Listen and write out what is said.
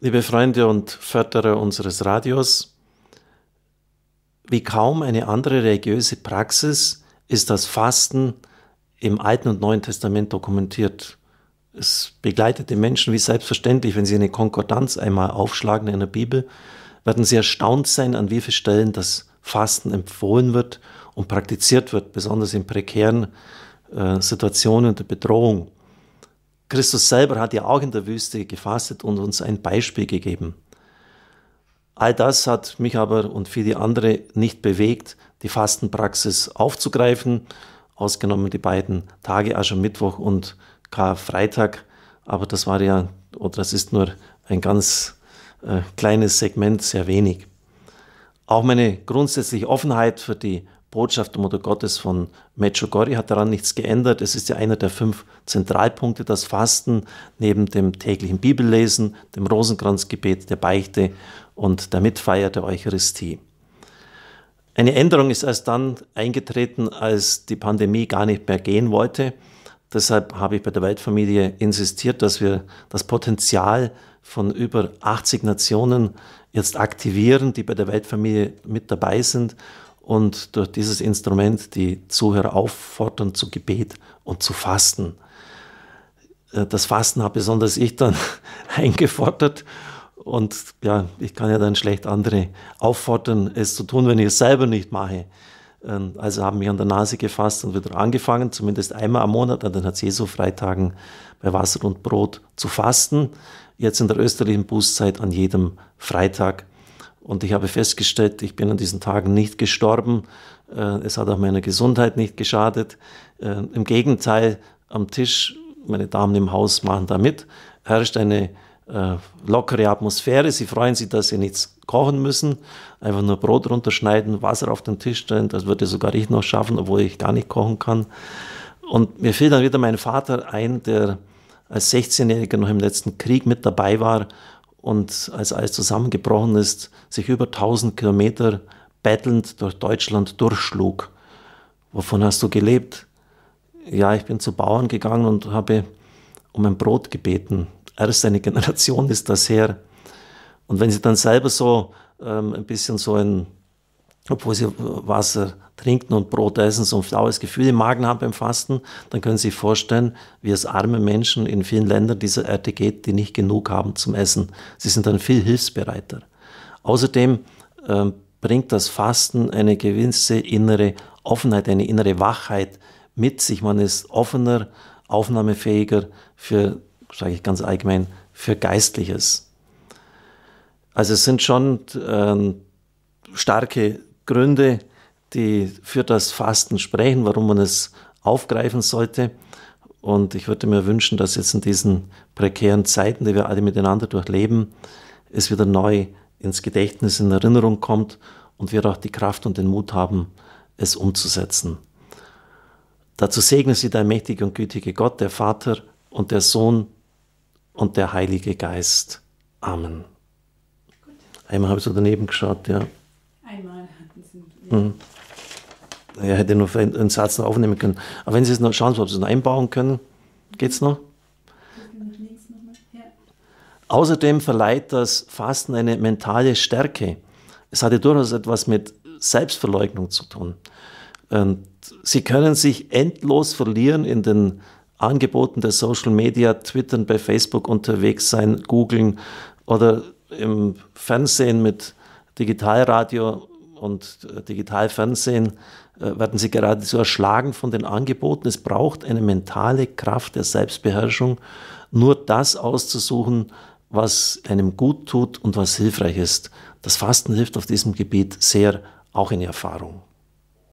Liebe Freunde und Förderer unseres Radios, wie kaum eine andere religiöse Praxis ist das Fasten im Alten und Neuen Testament dokumentiert. Es begleitet den Menschen wie selbstverständlich, wenn sie eine Konkordanz einmal aufschlagen in der Bibel, werden sie erstaunt sein, an wie vielen Stellen das Fasten empfohlen wird und praktiziert wird, besonders in prekären äh, Situationen der Bedrohung. Christus selber hat ja auch in der Wüste gefastet und uns ein Beispiel gegeben. All das hat mich aber und viele andere nicht bewegt, die Fastenpraxis aufzugreifen, ausgenommen die beiden Tage Aschermittwoch und Karfreitag. Aber das war ja, oder das ist nur ein ganz äh, kleines Segment, sehr wenig. Auch meine grundsätzliche Offenheit für die Botschaft der Mutter Gottes von Medjugorje hat daran nichts geändert. Es ist ja einer der fünf Zentralpunkte, das Fasten neben dem täglichen Bibellesen, dem Rosenkranzgebet, der Beichte und der Mitfeier der Eucharistie. Eine Änderung ist erst dann eingetreten, als die Pandemie gar nicht mehr gehen wollte. Deshalb habe ich bei der Weltfamilie insistiert, dass wir das Potenzial von über 80 Nationen jetzt aktivieren, die bei der Weltfamilie mit dabei sind und durch dieses Instrument die Zuhörer auffordern zu Gebet und zu Fasten. Äh, das Fasten habe besonders ich dann eingefordert und ja, ich kann ja dann schlecht andere auffordern, es zu tun, wenn ich es selber nicht mache. Ähm, also haben wir an der Nase gefasst und wieder angefangen, zumindest einmal am Monat, an den hat Jesu Freitagen bei Wasser und Brot zu fasten. Jetzt in der österlichen Bußzeit an jedem Freitag und ich habe festgestellt, ich bin an diesen Tagen nicht gestorben. Äh, es hat auch meiner Gesundheit nicht geschadet. Äh, Im Gegenteil, am Tisch, meine Damen im Haus machen da mit, herrscht eine äh, lockere Atmosphäre. Sie freuen sich, dass sie nichts kochen müssen, einfach nur Brot runterschneiden, Wasser auf den Tisch stellen. Das würde sogar ich noch schaffen, obwohl ich gar nicht kochen kann. Und mir fiel dann wieder mein Vater ein, der als 16-Jähriger noch im letzten Krieg mit dabei war und als alles zusammengebrochen ist, sich über 1000 Kilometer bettelnd durch Deutschland durchschlug. Wovon hast du gelebt? Ja, ich bin zu Bauern gegangen und habe um ein Brot gebeten. Erst eine Generation ist das her. Und wenn sie dann selber so ähm, ein bisschen so ein obwohl sie Wasser trinken und Brot essen, so ein flaues Gefühl im Magen haben beim Fasten, dann können Sie sich vorstellen, wie es arme Menschen in vielen Ländern dieser Erde geht, die nicht genug haben zum Essen. Sie sind dann viel hilfsbereiter. Außerdem äh, bringt das Fasten eine gewisse innere Offenheit, eine innere Wachheit mit sich. Man ist offener, aufnahmefähiger für, sage ich ganz allgemein, für Geistliches. Also es sind schon äh, starke Gründe, die für das Fasten sprechen, warum man es aufgreifen sollte. Und ich würde mir wünschen, dass jetzt in diesen prekären Zeiten, die wir alle miteinander durchleben, es wieder neu ins Gedächtnis, in Erinnerung kommt und wir auch die Kraft und den Mut haben, es umzusetzen. Dazu segne sie der mächtige und gütige Gott, der Vater und der Sohn und der Heilige Geist. Amen. Einmal habe ich so daneben geschaut, ja. Mhm. Er hätte nur einen Satz noch aufnehmen können. Aber wenn Sie es noch schauen, ob Sie es noch einbauen können, geht es noch? Außerdem verleiht das Fasten eine mentale Stärke. Es hatte durchaus etwas mit Selbstverleugnung zu tun. Und Sie können sich endlos verlieren in den Angeboten der Social Media, Twittern, bei Facebook unterwegs sein, googeln oder im Fernsehen mit Digitalradio und äh, Digitalfernsehen äh, werden sie geradezu erschlagen von den Angeboten. Es braucht eine mentale Kraft der Selbstbeherrschung, nur das auszusuchen, was einem gut tut und was hilfreich ist. Das Fasten hilft auf diesem Gebiet sehr, auch in Erfahrung.